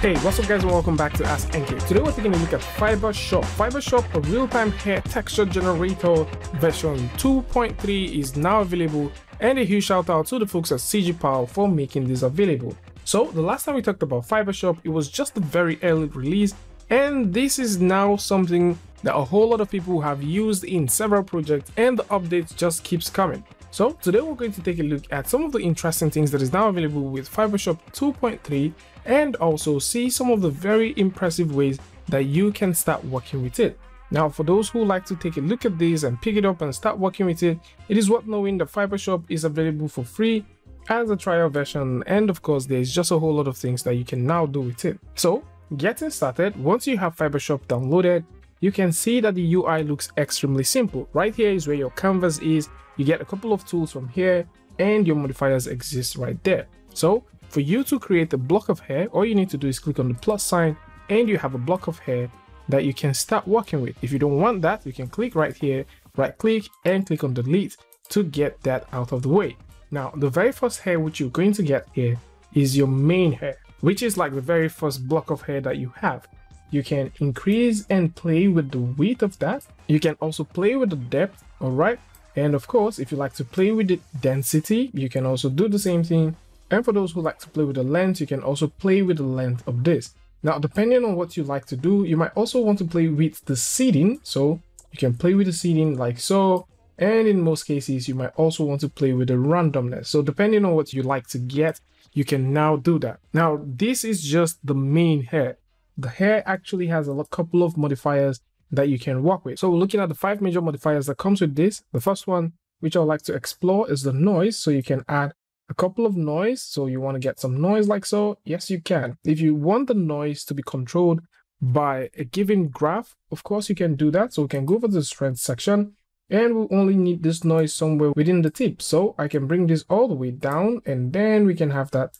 Hey, what's up guys and welcome back to Ask NK. Today we're taking a look at Fibershop. Fibershop, a real-time hair texture generator version 2.3 is now available and a huge shout out to the folks at CGPal for making this available. So the last time we talked about Fibershop, it was just a very early release and this is now something that a whole lot of people have used in several projects and the updates just keeps coming. So today we're going to take a look at some of the interesting things that is now available with Fibershop 2.3 and also see some of the very impressive ways that you can start working with it. Now for those who like to take a look at this and pick it up and start working with it, it is worth knowing that Fibershop is available for free as a trial version and of course there's just a whole lot of things that you can now do with it. So getting started, once you have Fibershop downloaded, you can see that the UI looks extremely simple. Right here is where your canvas is you get a couple of tools from here and your modifiers exist right there. So for you to create a block of hair, all you need to do is click on the plus sign and you have a block of hair that you can start working with. If you don't want that, you can click right here, right click and click on delete to get that out of the way. Now, the very first hair which you're going to get here is your main hair, which is like the very first block of hair that you have. You can increase and play with the width of that. You can also play with the depth, all right? And of course, if you like to play with the density, you can also do the same thing. And for those who like to play with the length, you can also play with the length of this. Now, depending on what you like to do, you might also want to play with the seeding. So you can play with the seeding like so. And in most cases, you might also want to play with the randomness. So depending on what you like to get, you can now do that. Now, this is just the main hair. The hair actually has a couple of modifiers that you can work with. So looking at the five major modifiers that comes with this, the first one, which I'd like to explore is the noise. So you can add a couple of noise. So you want to get some noise like so? Yes, you can. If you want the noise to be controlled by a given graph, of course you can do that. So we can go to the strength section and we only need this noise somewhere within the tip. So I can bring this all the way down and then we can have that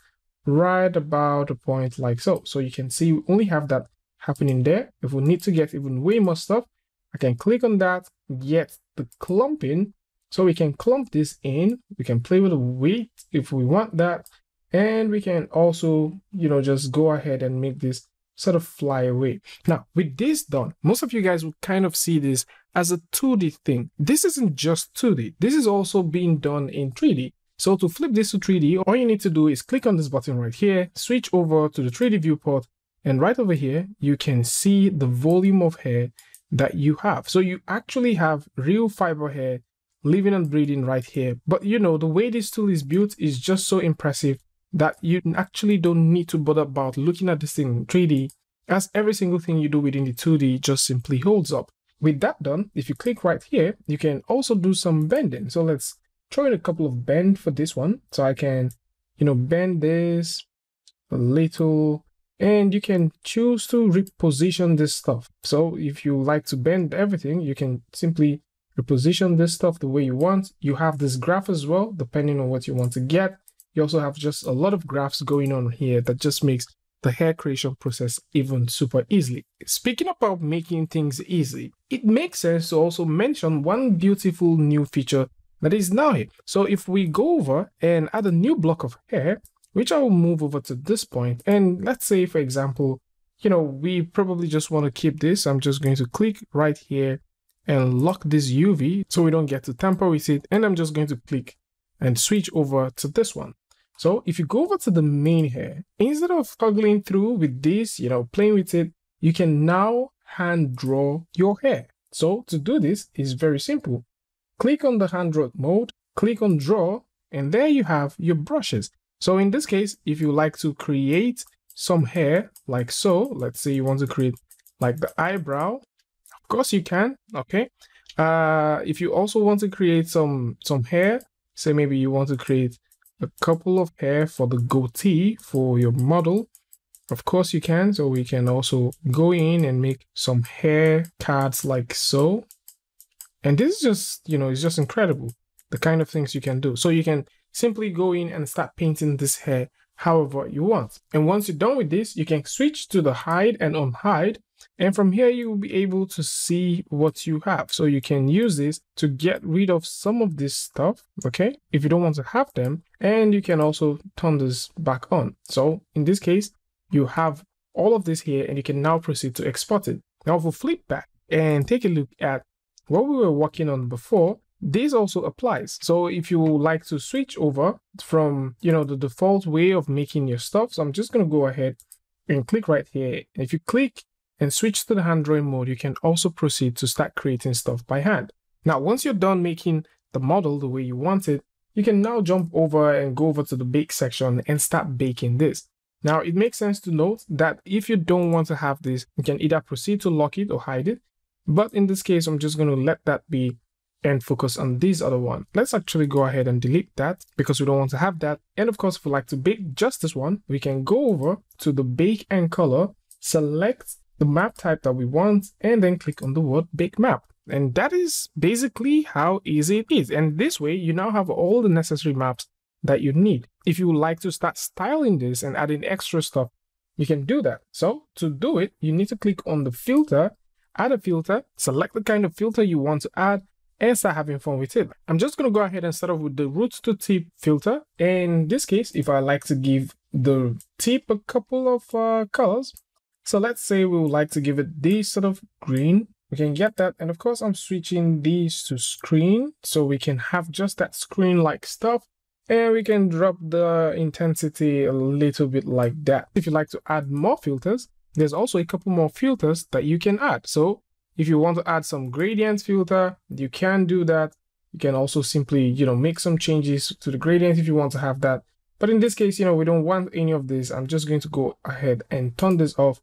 right about a point like so. So you can see we only have that happening there. If we need to get even way more stuff, I can click on that, get the clumping. So we can clump this in. We can play with the weight if we want that. And we can also, you know, just go ahead and make this sort of fly away. Now, with this done, most of you guys will kind of see this as a 2D thing. This isn't just 2D. This is also being done in 3D. So to flip this to 3D, all you need to do is click on this button right here, switch over to the 3D viewport, and right over here, you can see the volume of hair that you have. So you actually have real fiber hair living and breathing right here. But you know, the way this tool is built is just so impressive that you actually don't need to bother about looking at this thing in 3D as every single thing you do within the 2D just simply holds up. With that done, if you click right here, you can also do some bending. So let's in a couple of bend for this one. So I can, you know, bend this a little and you can choose to reposition this stuff. So if you like to bend everything, you can simply reposition this stuff the way you want. You have this graph as well, depending on what you want to get. You also have just a lot of graphs going on here that just makes the hair creation process even super easily. Speaking about making things easy, it makes sense to also mention one beautiful new feature that is now here. So if we go over and add a new block of hair, which I will move over to this. And let's say, for example, you know, we probably just want to keep this. I'm just going to click right here and lock this UV so we don't get to tamper with it. And I'm just going to click and switch over to this one. So if you go over to the main here, instead of toggling through with this, you know, playing with it, you can now hand draw your hair. So to do this is very simple. Click on the hand draw mode, click on draw, and there you have your brushes. So in this case, if you like to create some hair like so, let's say you want to create like the eyebrow, of course you can, okay? Uh, if you also want to create some, some hair, say maybe you want to create a couple of hair for the goatee for your model, of course you can. So we can also go in and make some hair cards like so. And this is just, you know, it's just incredible. The kind of things you can do. So you can simply go in and start painting this hair however you want. And once you're done with this, you can switch to the hide and unhide. And from here, you will be able to see what you have. So you can use this to get rid of some of this stuff, okay? If you don't want to have them, and you can also turn this back on. So in this case, you have all of this here and you can now proceed to export it. Now if we flip back and take a look at what we were working on before, this also applies. So if you like to switch over from, you know, the default way of making your stuff, so I'm just going to go ahead and click right here. If you click and switch to the hand drawing mode, you can also proceed to start creating stuff by hand. Now, once you're done making the model the way you want it, you can now jump over and go over to the bake section and start baking this. Now, it makes sense to note that if you don't want to have this, you can either proceed to lock it or hide it. But in this case, I'm just going to let that be and focus on this other one. Let's actually go ahead and delete that because we don't want to have that. And of course, if we like to bake just this one, we can go over to the bake and color, select the map type that we want, and then click on the word bake map. And that is basically how easy it is. And this way, you now have all the necessary maps that you need. If you would like to start styling this and adding extra stuff, you can do that. So to do it, you need to click on the filter, add a filter, select the kind of filter you want to add, and start having fun with it. I'm just going to go ahead and start off with the root to tip filter. In this case, if I like to give the tip a couple of uh, colors, so let's say we would like to give it this sort of green. We can get that. And of course, I'm switching these to screen so we can have just that screen-like stuff. And we can drop the intensity a little bit like that. If you like to add more filters, there's also a couple more filters that you can add. So if you want to add some gradient filter, you can do that. You can also simply, you know, make some changes to the gradient if you want to have that. But in this case, you know, we don't want any of this. I'm just going to go ahead and turn this off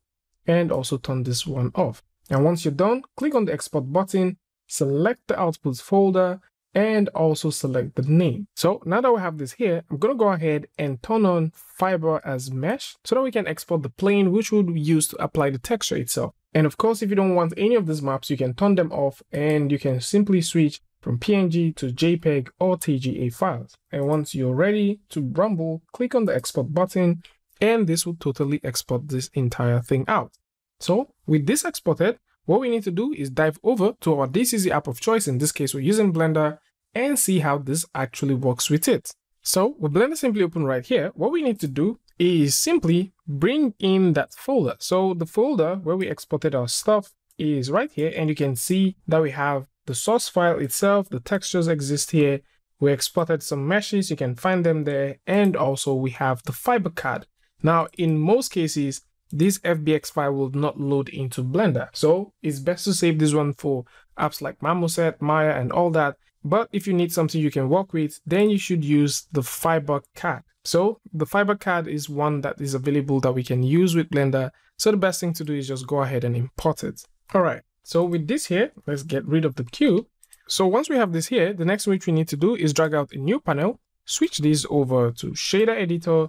and also turn this one off. And once you're done, click on the export button, select the outputs folder, and also select the name. So now that we have this here, I'm going to go ahead and turn on fiber as mesh so that we can export the plane which we'll use to apply the texture itself. And of course, if you don't want any of these maps, you can turn them off and you can simply switch from PNG to JPEG or TGA files. And once you're ready to rumble, click on the export button and this will totally export this entire thing out. So with this exported, what we need to do is dive over to our DCC app of choice. In this case, we're using Blender and see how this actually works with it. So with Blender simply open right here, what we need to do is simply bring in that folder. So the folder where we exported our stuff is right here and you can see that we have the source file itself, the textures exist here, we exported some meshes, you can find them there, and also we have the fiber card. Now in most cases, this FBX file will not load into Blender. So it's best to save this one for apps like Marmoset, Maya, and all that. But if you need something you can work with, then you should use the fiber card. So the fiber card is one that is available that we can use with Blender. So the best thing to do is just go ahead and import it. All right. So with this here, let's get rid of the cube. So once we have this here, the next thing which we need to do is drag out a new panel, switch this over to shader editor.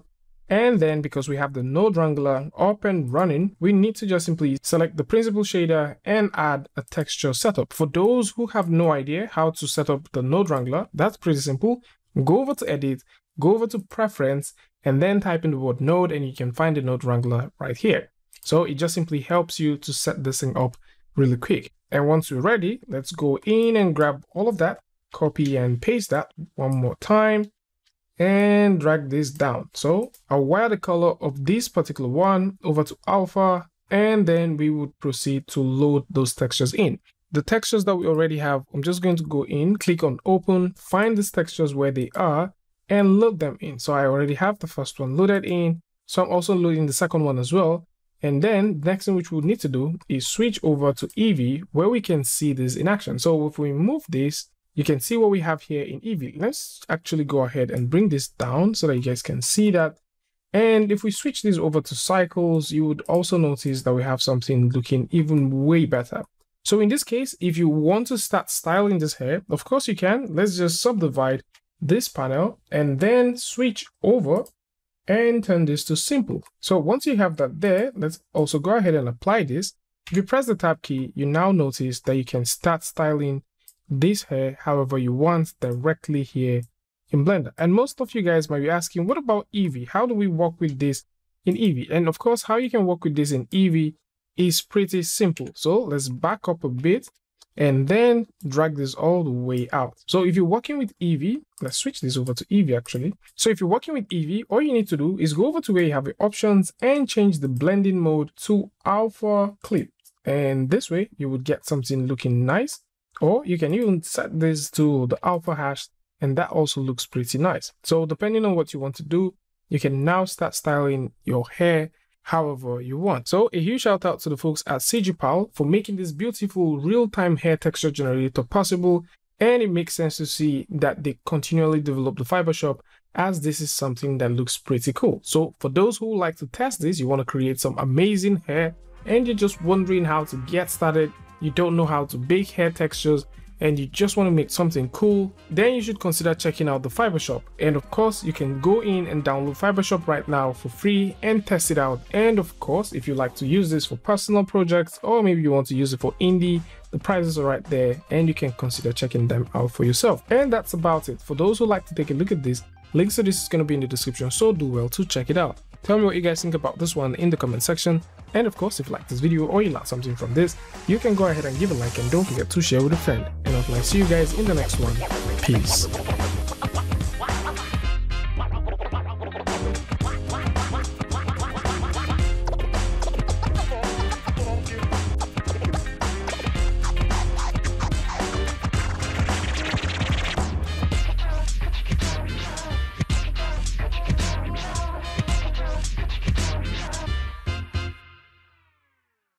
And then because we have the node wrangler up and running, we need to just simply select the principled shader and add a texture setup. For those who have no idea how to set up the node wrangler, that's pretty simple. Go over to edit go over to preference and then type in the word node and you can find the node wrangler right here. So it just simply helps you to set this thing up really quick. And once you're ready, let's go in and grab all of that, copy and paste that one more time and drag this down. So I'll wire the color of this particular one over to alpha and then we would proceed to load those textures in. The textures that we already have, I'm just going to go in, click on open, find these textures where they are, and load them in. So I already have the first one loaded in. So I'm also loading the second one as well. And then the next thing which we need to do is switch over to Eevee where we can see this in action. So if we move this, you can see what we have here in Eevee. Let's actually go ahead and bring this down so that you guys can see that. And if we switch this over to cycles, you would also notice that we have something looking even way better. So in this case, if you want to start styling this hair, of course you can. Let's just subdivide this panel and then switch over and turn this to simple. So once you have that there, let's also go ahead and apply this. If you press the tab key, you now notice that you can start styling this hair however you want directly here in Blender. And most of you guys might be asking, what about Eevee? How do we work with this in Eevee? And of course, how you can work with this in Eevee is pretty simple. So let's back up a bit and then drag this all the way out. So if you're working with Eevee, let's switch this over to Eevee actually. So if you're working with Eevee, all you need to do is go over to where you have your options and change the blending mode to alpha clip. And this way you would get something looking nice. Or you can even set this to the alpha hash and that also looks pretty nice. So depending on what you want to do, you can now start styling your hair however you want. So a huge shout out to the folks at CGPal for making this beautiful real-time hair texture generator possible and it makes sense to see that they continually develop the fiber shop as this is something that looks pretty cool. So for those who like to test this, you want to create some amazing hair and you're just wondering how to get started, you don't know how to bake hair textures, and you just want to make something cool, then you should consider checking out the Fiber Shop. And of course, you can go in and download Fiber Shop right now for free and test it out. And of course, if you like to use this for personal projects or maybe you want to use it for indie, the prices are right there and you can consider checking them out for yourself. And that's about it. For those who like to take a look at this, links to this is going to be in the description, so do well to check it out. Tell me what you guys think about this one in the comment section. And of course, if you like this video or you learned something from this, you can go ahead and give a like and don't forget to share with a friend. And I'll see you guys in the next one. Peace.